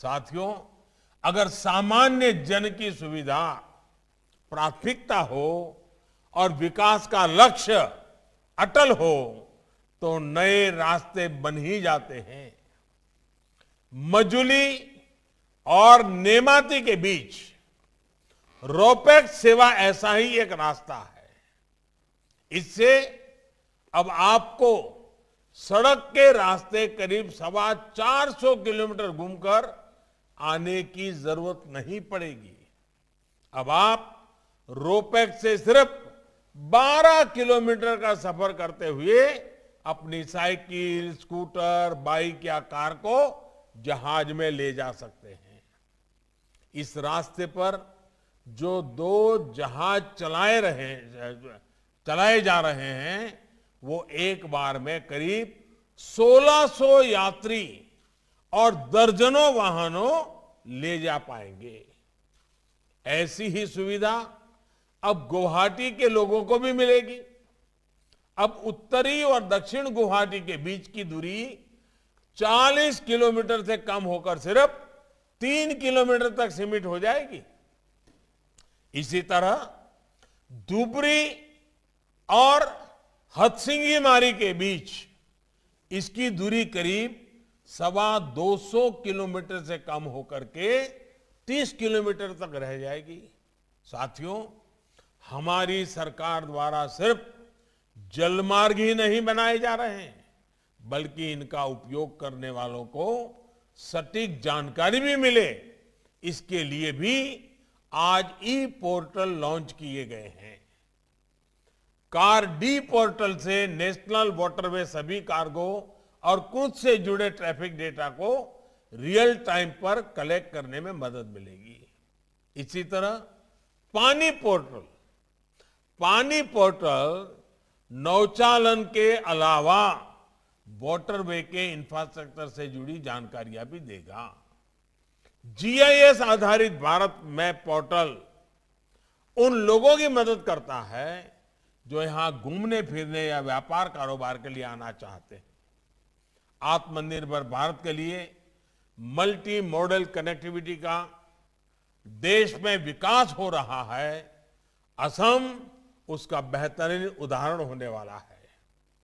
साथियों, अगर सामान्य जन की सुविधा प्राथमिकता हो और विकास का लक्ष्य अटल हो तो नए रास्ते बन ही जाते हैं। मजुली और नेमाती के बीच रोपैक्स सेवा ऐसा ही एक रास्ता है। इससे अब आपको सड़क के रास्ते करीब सवा चार सौ किलोमीटर घूमकर आने की ज़रूरत नहीं पड़ेगी। अब आप रोपैक्स से सिर्फ़ 12 किलोमीटर का सफ़र करते हुए अपनी साइकिल, स्कूटर, बाइक या कार को जहाज़ में ले जा सकते हैं। इस रास्ते पर जो दो जहाज़ चलाए रहे, चलाए जा रहे हैं, वो एक बार में करीब 1600 यात्री और दर्जनों वाहनों ले जा पाएँगे। ऐसी ही सुविधा अब गुवाहाटी के लोगों को भी मिलेगी। अब उत्तरी और दक्षिण गुवाहाटी के बीच की दूरी 40 किलोमीटर से कम होकर सिर्फ़ तीन किलोमीटर तक सीमित हो जाएगी। इसी तरह धुबरी और हथसिंगी मारी के बीच इसकी दूरी करीब सवा 200 किलोमीटर से कम होकर के 30 किलोमीटर तक रह जाएगी। साथियों, हमारी सरकार द्वारा सिर्फ़ जलमार्ग ही नहीं बनाए जा रहे हैं, बल्कि इनका उपयोग करने वालों को सटीक जानकारी भी मिले। इसके लिए भी आज ई पोर्टल लॉन्च किए गए हैं। कार डी पोर्टल से नेशनल वाटरवे सभी कार्गो और कुछ से जुड़े ट्रैफ़िक डेटा को रियल टाइम पर कलेक्ट करने में मदद मिलेगी। इसी तरह पानी पोर्टल पानी पोर्टल नौचालन के अलावा वाटरवे के इंफ्रास्ट्रक्चर से जुड़ी जानकारियाँ भी देगा। जीआईएस आधारित भारत मैप पोर्टल उन लोगों की मदद करता है जो यहाँ घूमने फिरने या व्यापार कारोबार के लिए आना चाहते हैं। आत्मनिर्भर भारत के लिए मल्टी मॉडल कनेक्टिविटी का देश में विकास हो रहा है, असम उसका बेहतरीन उदाहरण होने वाला है।